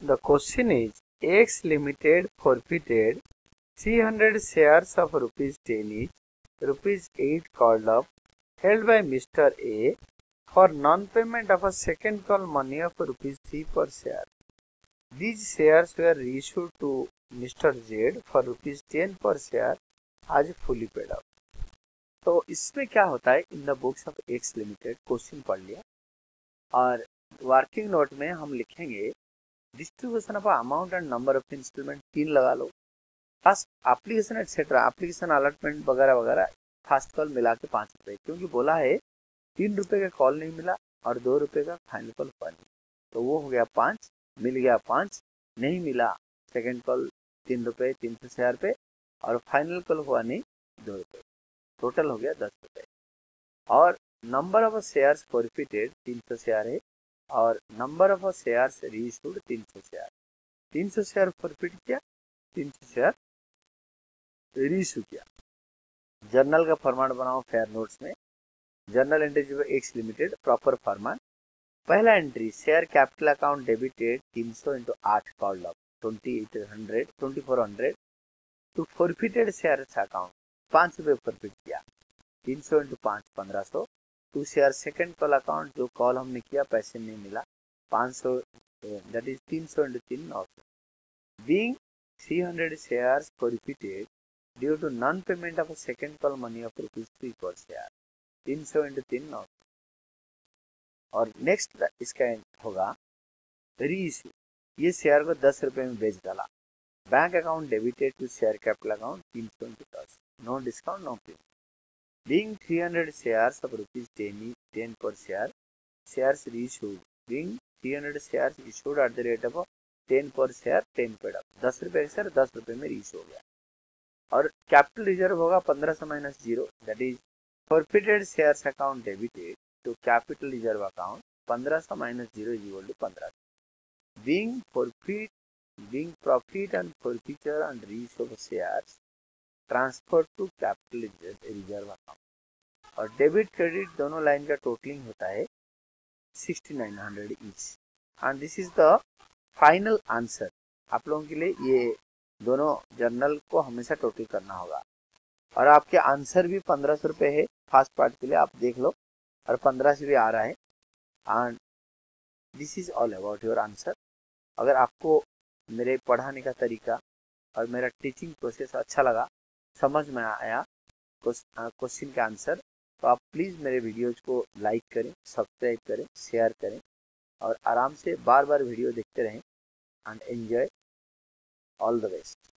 The question is X Limited forfeited 300 shares of rupees 10 each, rupees 8 called up, held by Mr. A for non-payment of a second call money of rupees 3 per share. These shares were reissued to Mr. Z for rupees 10 per share as fully paid up. तो इसमें क्या होता है in the books of X limited question पढ़ लिया और working note में हम लिखेंगे distribution of amount and number of instalment तीन लगा लो first application etcetera application allotment वगैरह वगैरह फ़र्स्ट कॉल मिला के पाँच रुपये क्योंकि बोला है, तीन रुपये का कॉल नहीं मिला और दो रुपये का फाइनल कॉल हुआ नहीं। तो वो हो गया पाँच, मिल गया पाँच, नहीं मिला। सेकेंड कॉल तीन रुपये तीन सौ हज़ार रुपये और फाइनल कॉल हुआ नहीं, दो रुपये टोटल हो गया दस रुपये और नंबर ऑफ़ शेयर्स फॉरफिटेड तीन सौ शेयर है। और नंबर ऑफ़ शेयर्स तीन सौ शेयर तीन सौ शेयर फॉरफिट किया, तीन सौ शेयर रीइशू किया। जर्नल का फॉर्मेट बनाओ फेयर नोट्स में। Journal entry X limited proper format पहला entry share capital account debited तीन सौ इंटू आठ called up twenty eight hundred twenty four hundred to forfeited share account पाँच रुपये फॉरफिट किया, तीन सौ इंटू पाँच, पंद्रह सौ। To share second call account जो कॉल हमने किया, पैसे नहीं मिला। पाँच सौ दैट इज़ तीन सौ इंटू तीन नौ सौ being three hundred share forfeited due to non payment of second call money of rupees three per share तीन सौ इंटू तीन नौ सौ और नेक्स्ट इसका होगा री इशू ये शेयर को दस रुपये में बेच डाला। Bank account debited to share capital account तीन सौ इंटू दस। नो डिस्काउंट नो पे being 300 shares of rupees 10, 10 per share shares reissued being 300 shares issued at the rate of 10 per share 10 paid up दस रुपए का शेयर दस रुपए में रीच हो गया और कैपिटल रिज़र्व होगा पंद्रह सौ minus zero that is forfeited shares account debited to capital reserve account पंद्रह सौ minus zero is equal to पंद्रह being forfeit being profit and forfeiture and reissue of shares transfer to capital reserve account. और debit credit दोनों line का totalling होता है 6900 each. And this is the final answer आप लोगों के लिए ये दोनों जर्नल को हमेशा टोटल करना होगा। और आपके आंसर भी पंद्रह सौ रुपये है। फ़र्स्ट पार्ट के लिए आप देख लो। और पंद्रह से भी आ रहा है। And this is all about your answer अगर आपको मेरे पढ़ाने का तरीका और मेरा टीचिंग प्रोसेस अच्छा लगा समझ में आया क्वेश्चन का आंसर तो आप प्लीज़ मेरे वीडियोज़ को लाइक करें सब्सक्राइब करें शेयर करें और आराम से बार बार वीडियो देखते रहें and enjoy all the best